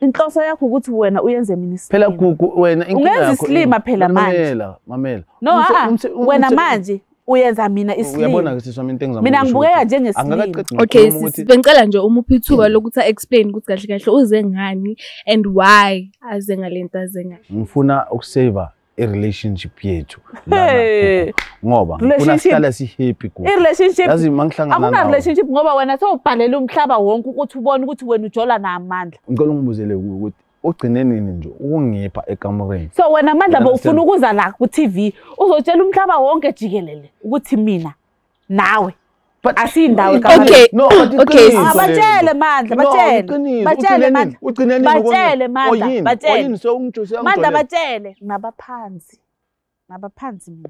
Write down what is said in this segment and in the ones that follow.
inhloso yakho ukuthi wena uyenze mina phela isilima ku- ku- wena inkinga Ungenza yakho isilima ini? phela manje. mamela mamela no Umse- ah umse- wena umse- manje uyenza mina uyabona isilima ke siswami into engizama mina ukusho ngibukeka ukuthi njengesilima angakaqedi Okay, nokukhuluma sis, ukuthi bengicela nje umuphi ithuba lokuthi a-explain ukuthi kahle kahle uze ngani and why aze ngalento aze ngayo. ngifuna ukuseva i-relationship yethu. Ngoba Relationship. sihlala si-happy kubo i-relationship yazi mangihlangana akuna relationship ngoba wena sewubhalela umhlaba wonke ukuthi ubone ukuthi wena ujola namandla. Ngicela ungibuzele ukuthi ugcine nini nje ukungipha ekamureni? So wena amandla bowufuna ukuza la ku-tv uzotshela umhlaba wonke jikelele ukuthi mina nawe. But- asiyindawo Okay. No, but Okay, iqiniso Ah, sis. lelo. batshele mandla No, batshele iqiniso. batshele Ugcine mandla nini? Ugcine nini batshele ukungipha? mandla Oyini? batshele Oyini? So ungijose- mandla ungijolele. batshele ngabaphansi ngabaphansi mina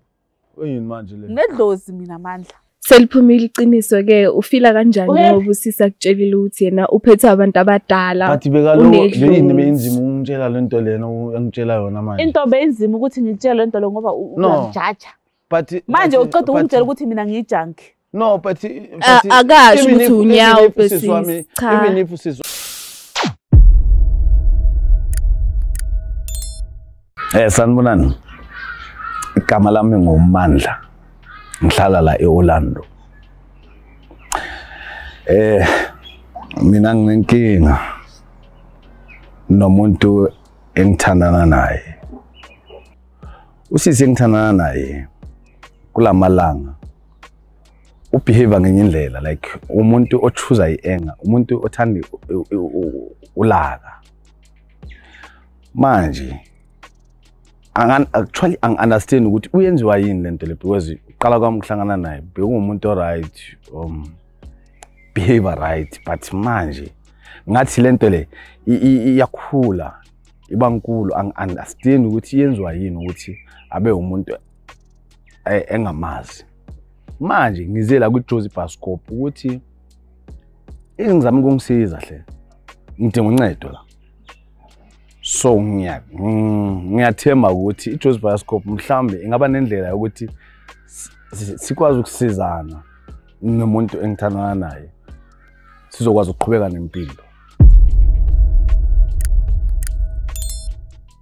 Oyini manje le nedlozi mina mandla Seliphumile iqiniso ke ufila kanjani Okay. ngoba usisa kutshelile ukuthi yena uphethe abantu abadala. but bekaloko unedlozi. beyini beyinzima ukungitshela le nto lena engitshela yona manje into beyinzima ukuthi ngitshele lento lo ngoba u- No. uyangijaja but manje but- uceda but- ukungitshela ukuthi mina ngiyijunkie no but Ah, but- akasho even ukuthi unyawo wami- cha. even if usisi Eh sanibonani. Igama lami ngumandla. Ngihlala la eOrlando. Eh mina nginenkinga nomuntu engithandana naye. Usisi engithandana naye kulamalanga ubehave ngenye indlela like umuntu ochuza ienga umuntu othanda u- u- u- ulaka. Manje angan actually angi-understand ukuthi uyenziwa yini lento le because uqala kwami ukuhlangana naye bekuwumuntu o-right um behavior right but manje ngathi lento le i- i- iyakhula iba nkulu. Angi-understand ukuthi yenziwa yini ukuthi abe umuntu e- engamazi. Manje ngize la kwi-Josie Bascope ukuthi engizama ukungisiza hle ngidinga uncedo la. So ngiya- mm, ngiyathemba ukuthi i-Josie Bascope mhlambe ingaba nendlela yokuthi si- si- sikwazi ukusizana nomuntu engithandana naye sizokwazi ukuqhubeka nempilo.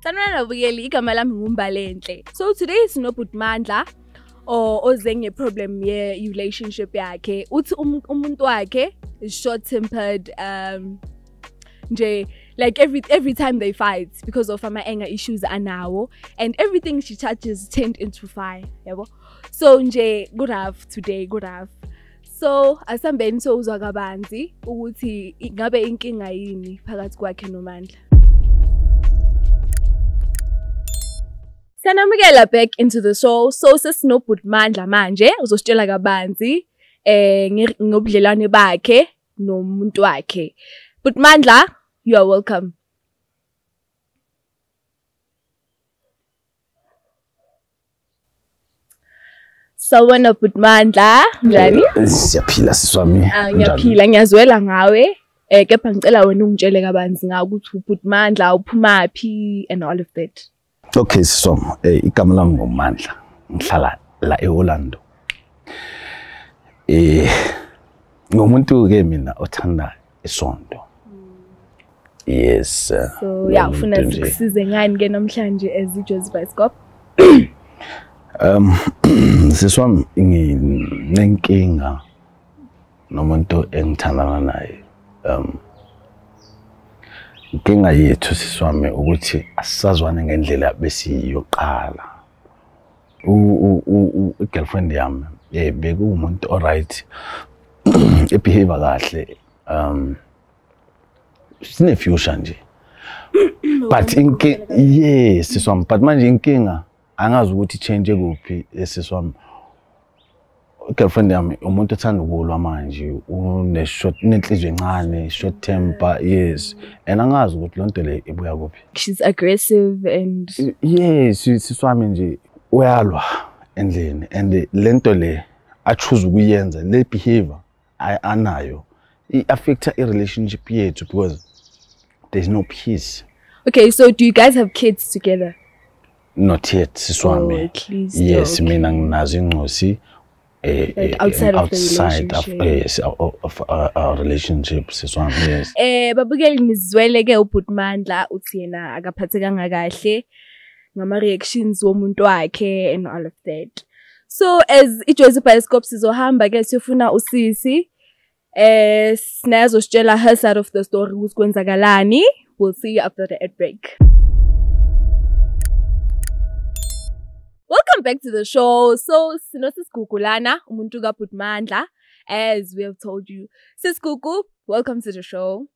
Sanibona nabukeli igama lami ngumbalenhle. So today is no Mandla. Or oze ngeproblem ye relationship yakhe. Uthi um- umuntu wakhe is short tempered um nje like every every time they fight because of ama anger issues anawo and everything she touches turned into fire yabo so nje good have today good have so asambeni so uzwa kabanzi ukuthi ngabe inkinga yini phakathi kwakhe nomandla Sanamukela back into the show. So sesinobudmandla manje uzositshela kabanzi eh ngobudlelwane bakhe nomuntu wakhe. Budmandla, you are welcome. Sawona Budmandla, njani? siyaphila siswami Ah ngiyaphila ngiyazwela ngawe. Eh kepha ngicela wena ungitshele kabanzi ngawe ukuthi ubudmandla uphumaphi and all of that. Okay siswami eh, igama lami ngumandla ngihlala la eOrlando. Eh ngumuntu ke mina othanda isonto. Yes eh, So ufuna nje. sikusize ngani ke namhlanje as iJoseph Biscop um siswami nginenkinga nomuntu engithandana naye. Um inkinga yethu siswami ukuthi asisazwane ngendlela besiyoqala. I-girlfriend yami eh bekuwumuntu alright ebehave kahle um sine future nje. But inki yes siswami but manje inkinga angazi ukuthi change kuphi esiswami girlfriend yami umuntu othanda ukulwa manje unenhliziyo encane short temper yes. And angazi ukuthi lonto le ibuya kuphi. She's aggressive and yes siswami nje uyalwa endlini. And lento le achoose ukuyenza le behavior anayo i-affecta i-relationship yethu because there's no peace. Okay, so do you guys have kids together? not yet siswami Oh, yes mina nginazo incosi eh, Like eh, outside of the outside of, relationship. yes, of, of uh, our relationship siswami yes Eh babukeli nizwele ke uBhutmandla uthi yena akaphathekanga kahle ngama reactions womuntu wakhe and all of that. So as iJoyce Bioscope sizohamba ke siyofuna usisi eh sinazo sitshela her side of the story ukuthi kwenzakalani. We'll see you after the ad break. Welcome back to the show. So sinosisgugulana umuntu kaBhutmandla as we have told you. Sis Gugu, welcome to the show.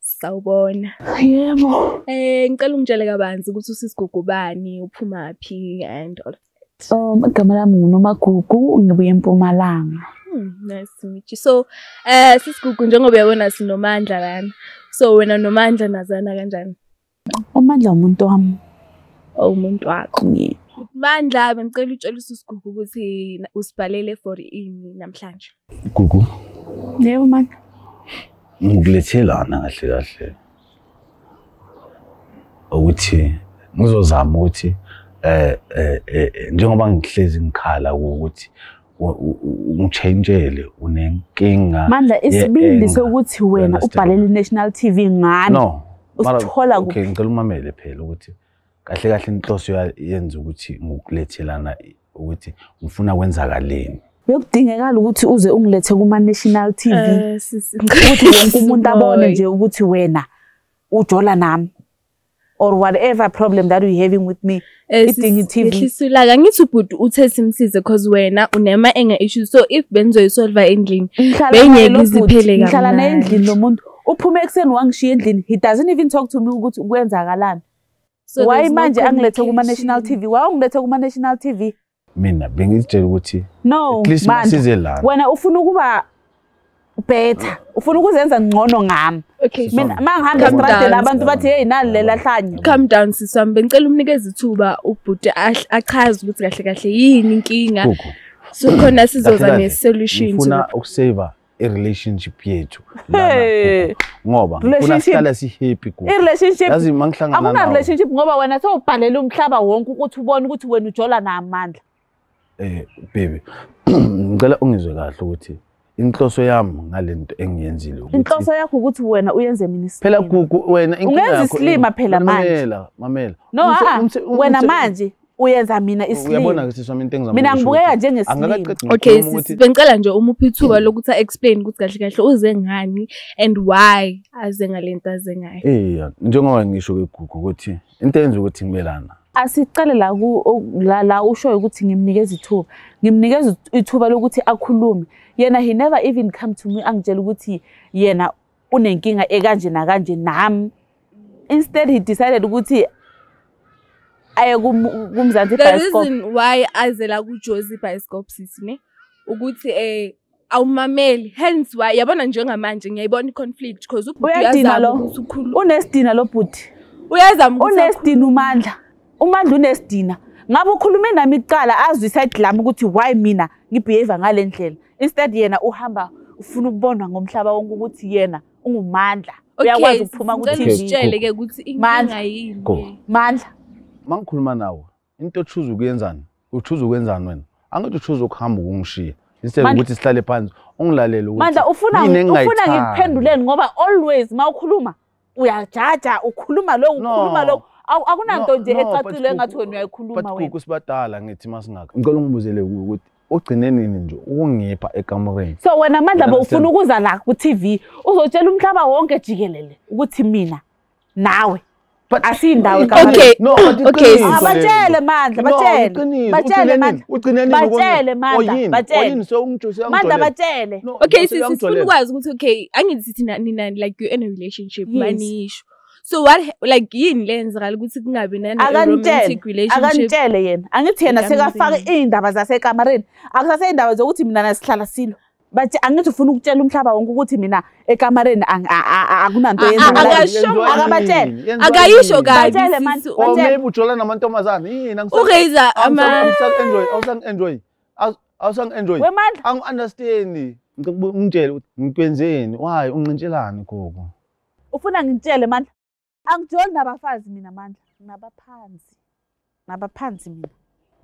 Sawubona. yebo Eh ngicela ungitshele kabanzi ukuthi usisigugubani, uphumaphi and all. um igama lami ngunomagugu ngibuye empumalanga Hmm, nice to meet you. So, eh sisigugu njengoba uyabona sinomandla lana. So wena nomandla nazana kanjani? umandla umuntu wami Owumuntu wakho. Ngi- Mandla bengicela utshela usisigugu ukuthi usibhalele for ini namhlanje. gugu yebo mandla ngikulethe lana kahle kahle ukuthi ngizozama ukuthi eh eh eh, njengoba ngihlezi ngikhala ukuthi ungitshentshele unenkinga mandla isibindi enga. sokuthi wena Understand? ubhalele i-national tv ngani no mara- usithola okay kuphi? ngicela umamele phela ukuthi kahle kahle inhloso ya- yenza ukuthi ngikulethelana ukuthi ngifuna kwenzakaleni bekudingekala ukuthi uze ungilethe kuma-national tv Eh sisi. ukuthi wonke umuntu abone nje ukuthi wena ujola nami or whatever problem that you having with me idinga i-TV. Ihlisula ngithi ubhuti uthe simsize because wena unema enga issues so if benzoyisolva endlini Ngihlala Bengeke naye lo iziphele bhuti, ngihlala naye kamnandi. endlini lo muntu uphume ekuseni wangishiya endlini he doesn't even talk to me ukuthi kwenzakalani so why there's no manje angilethe kuma-national communication. tv why ungilethe kuma-national tv mina bengitshela ukuthi no at least Mandla, masize lana wena ufuna ukuba better ufuna ukuzenza ngcono ngami Okay, mina so uma ngihamba Calm estradeni down. abantu bathi hey nali lela hlanya calm down siswami bengicela umnikeze ithuba ubhuti ahl- achaze ukuthi kahle kahle yini inkinga. Gugu so khona sizoza Kahle kahle, ne-solution to ngifuna the- ukuseva i-relationship yethu. Lana, Hey. gugu. ngoba ngifuna Relationship? sihlala si-happy gugu i-relationship yazi uma ngihlangana akuna nawe. relationship ngoba wena sewubhalela umhlaba wonke ukuthi ubone ukuthi wena ujola namandla. Eh baby ngicela ungizwe kahle ukuthi inhloso yami ngalento engiyenzile ukuthi inhloso yakho ukuthi wena uyenze mina phela isilima. gugu wena inkinga Ungenza yakho isilima ini? phela manje. mamela mamela no Umse- ah, umse- wena umse- manje uyenza mina uyabona isilima ke siswami into engizama mina ukusho ngibukeka ukuthi njengesilima angakaqedi okay ngokukhuluma sisi ukuthi bengicela nje umuphi ithuba lokuthi a-explain ukuthi kahle kahle uze ngani and why aze ngale nto aze ngayo iya njengoba ngisho ke gugu ukuthi into eyenza ukuthi ngibe lana asicale la ku o- la, la ushoyo ukuthi ngimnikeza ithuba. Ngimnikeza ithuba lokuthi akhulume. Yena he never even come to me angitshela ukuthi yena unenkinga ekanje nakanje nami. Instead he decided ukuthi aye kum- kumzansi the bioscope reason why aze la kujozi bioscope sisi ne? Ukuthi eh awumameli hence why yabona njengamanje ngiyayibona i-conflict because ubhuti Uyadina uyazama lo. ukuthi ukhulu unesidina lo bhuti. Uyazama ukuthi unesidina umandla. Umandla unesidina ngabe ukhulume nami kuqala azwe isayidi lami ukuthi why mina ngibehave ngale ndlela instead yena uhamba ufuna ukubonwa ngomhlaba wonke ukuthi yena ungumandla uyakwazi ukuphuma ngicela Okay, ku-tv usitshele ke ukuthi Mandla. inkinga yini Go. ke. mandla mangikhuluma nawe into ochuza ukuyenzani uchuza ukwenzani wena angithi uchuza ukuhamba ukungishiya instead Mandla. ukuthi sihlale phansi ungilalele ukuthi mandla ufuna yini ufuna engingayithandi. ngikuphenduleni ngoba always ma ukhuluma uyajaja ukhuluma lokhu No. ukhuluma lokhu Awu- akunanto No, nje no, ecacile but engathi Gugu- wena uyayikhuluma but wena gugu sibadala ngithi masingaka ngicela ungibuzele kuwe ukuthi ugcine nini nje ukungipha ekamereni so wena mandla You understand? bowufuna ukuza la ku-tv uzotshela umhlaba wonke jikelele ukuthi mina nawe But- asiyindawo Okay. No, but Okay, iqiniso Ah, lelo. batshele mandla No, batshele iqiniso. batshele Ugcine mandla nini? Ugcine nini batshele ukwenza? mandla Oyini? batshele Oyini? So ungijuse mandla angijolele. batshele No, okay no, sisi sifuna uyangijolele. ukwazi ukuthi okay angithi sithi na- nina like you're in a relationship Yes. manisho so what like yini lenzakala ukuthi kungabi nani a romantic akanitshele relationship akanitshele yena angithi yena Ekamareni. sekafake iy'ndaba zasekamareni akusasey'ndaba zokuthi mina nasihlala silo but angithi ufuna ukutshela umhlaba wonke ukuthi mina ekamareni ang- a- a- a- akunanto A- a- yenzakalayo. akasho- Yenziwa akabatshele. yini? Yenziwa akayisho yini? kabi Batshele, sisi. man. Or Batshele. maybe ujola namantombazane yini Uraise ama- enjoy awusangi-enjoy awusangi-enjoy wemandla angi-understand ngitshele ukuthi ngikwenzeni why uncintshelani gogo ufuna ngitshele mandla angijoli nabafazi mina mandla nabaphansi nabaphansi mina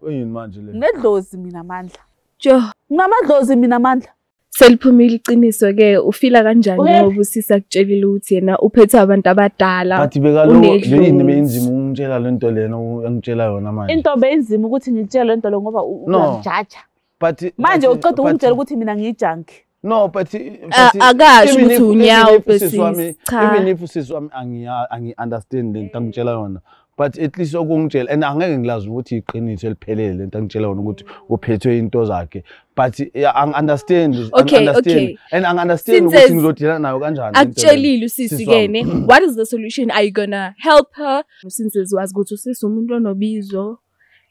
Uyini manje le? nginedlozi mina amandla jo nginamadlozi mina amandla seliphumile iqiniso-ke ufila kanjani ngoba usisa kutshelile ukuthi yena uphethe abantu abadala Bathi bekalo unedlozi. beyini benzima ungitshela lento lena engitshela yona manje. into beyinzima ukuthi ngitshele lento lo ngoba u- No. uyangijaja But manje but- uceda but- ukungitshela ukuthi mina ngiyijunkie No, but A- akasho even ukuthi if- unyawo even if sis bhesisi, wami- cha. Even if sis wami angiya angi understand lento angitshela yona. But at least okungitshela and angeke ngilazi ukuthi iqiniso eliphelele lento angitshela yona ukuthi uphethwe into zakhe. But yeah, ang understand Okay, okay. and ang understand ukuthi ngizodila nayo kanjani. akutshelile usisi wami. kene what is the solution are you gonna help her since wazi ukuthi usisi umuntu onobizo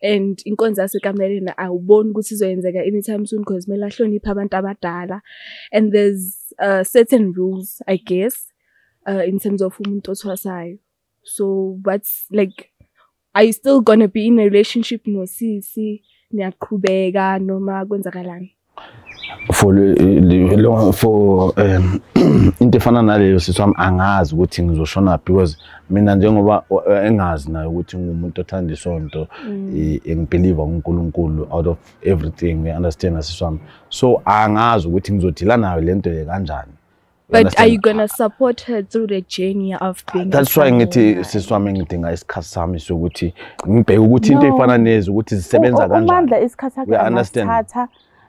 and inkonzo yasekameleni awuboni ukuthi izoyenzeka anytime soon because kumele ahloniphe abantu abadala. And there's uh, certain rules i guess uh, in terms of umuntu othwasayo. So what's like are you still gonna be in a relationship? Nosisi niyaqhubeka noma kwenzakalani? For for into efana naleyo siswami angazi ukuthi ngizoshona because mina njengoba uh, engazi nayo ukuthi ngumuntu othanda isonto i- ngibelieve kuNkulunkulu out of everything we understand siswami so angazi ukuthi ngizodila nayo lento le kanjani. But are you understand? gonna support her through the journey of being that's why ngithi siswami ngidinga isikhathi sami sokuthi ngibheke ukuthi into efana nezi ukuthi zisebenza u- umandla kanjani. isikhathi akhe We understand.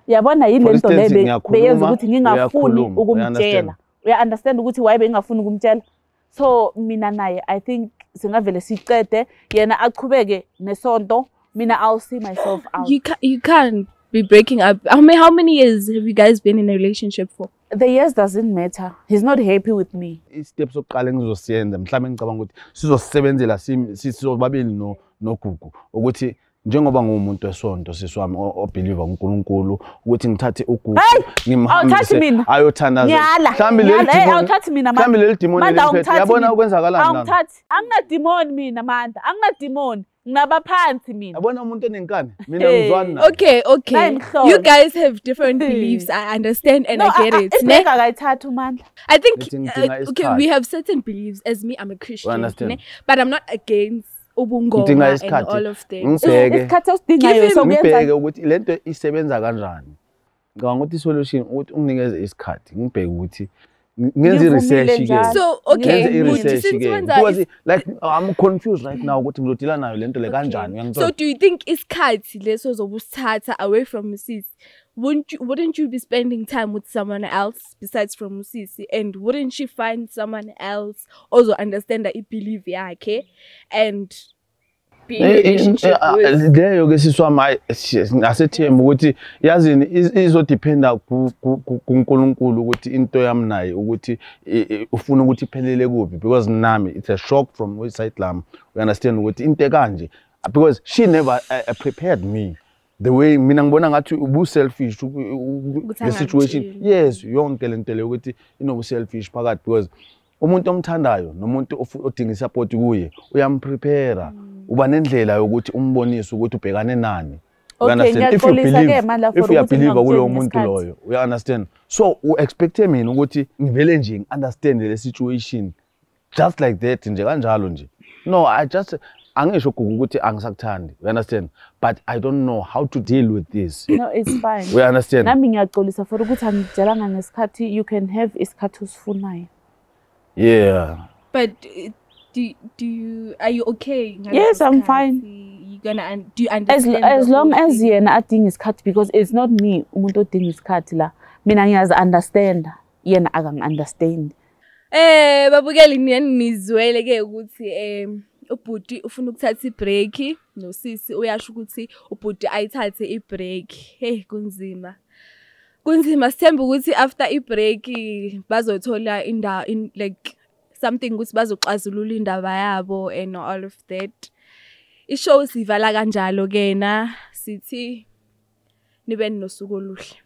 Angasithatha yabona yini For lento le instance, be- ngiyakhuluma, beyenza ukuthi ngingafuni uyakhuluma, ukumtshela. Uya-understand. uya-understand ukuthi why bengingafuni ukumtshela? So mina naye i think singavele sicede. Yena achubeke nesonto. Mina i'll see myself out. You can you can't be breaking up. How many how many years have you guys been in a relationship for? the years doesn't matter. He's not happy with me. I-step sokuqala engizosiyenza mhlawumbe ngicabanga ukuthi sizosebenzela sim- si- sobabili no- nogugu. Ukuthi njengoba ngumuntu wesonto siswami o- obhiliva kuNkulunkulu ukuthi ngithathe ugugu awuthathi mina. ayothandaza ngiyala mhlawumbe leli. Demon awuthathi mina mhlawumbe leli demon eliphethe yabona mina. okwenzakalani nami awungithathi anginadimoni mina manda anginadimoni nginabaphansi mina yabona umuntu enenkani mina ngizwani naye Okay, okay. You guys have different beliefs. I understand and No, I get a- a- it. ne? ibheka umandla I think uh, okay, we have certain beliefs. As me, I'm a Christian, ne? but I'm not against ubungoma Ngidinga and isikhathi. all of them. Ngibheke. isikhathi osidingayo Give him- sokuyenza ngibheke ukuthi lento isebenza kanjani ngicabanga ukuthi isolution ukuthi unginikeze isikhathi ngibheke ukuthi ngi- ngenze Ngivumile i-research ke njalo. So okay, ngenze good. i-research Since ke wenza because is- like i'm confused right now ukuthi ngizodila nayo lento le Okay. kanjani So uyangithola do you think isikhathi leso zobusithatha away from usisi wouldn't you wouldn't you be spending time with someone else besides from usisi? And wouldn't she find someone else also understand that believe yakhe and be in a relationship ah, with leyo ke siswami asethemba ukuthi yazini iz- izodependa ku- ku- ku- kuNkulunkulu ukuthi into yami naye ukuthi ufuna ukuthi iphelele kuphi? Because nami it's a shock from website lami we understand ukuthi into kanje because she never uh, prepared me the way mina ngibona ngathi ubu selfish u- u- u- Ukuthi the situation angakutsheli. yes yonke lento leyo ukuthi inobu selfish phakathi because umuntu omthandayo nomuntu odinga isupport kuye uyamprepare uba nendlela yokuthi umbonise ukuthi ubhekane nani? If you believe- kulowo muntu loyo uya understand? So u-expecte mina ukuthi ngivele nje ngi-understand le situation. Just like that nje kanjalo nje. No i just angisho gugu ukuthi angisakuthandi you understand? But i don't know how to deal with this. No it's fine. We understand? Nami ngiyaxolisa for ukuthi angitshelanga ngesikhathi you can have isikhathi osifunayo. Yeah. But do do you are you okay Yes, I'm fine. you gonna un- do you as, understand as the long whole as thing? yena adinga isikhathi because it's not me umuntu odinga isikhathi la mina ngiyazi-understanda yena akangi-understand Eh babukeli nini nizwele ke ukuthi em ubhuti ufuna ukuthatha ibreak nosisi uyasho ukuthi ubhuti ayithathe ibreak. Hey kunzima. Kunzima sithemba ukuthi after ibreak bazothola indawo in like something ukuthi bazoxazulula indaba yabo and all of that. Ishow sivala kanjalo kena sithi nibe nosuku oluhle.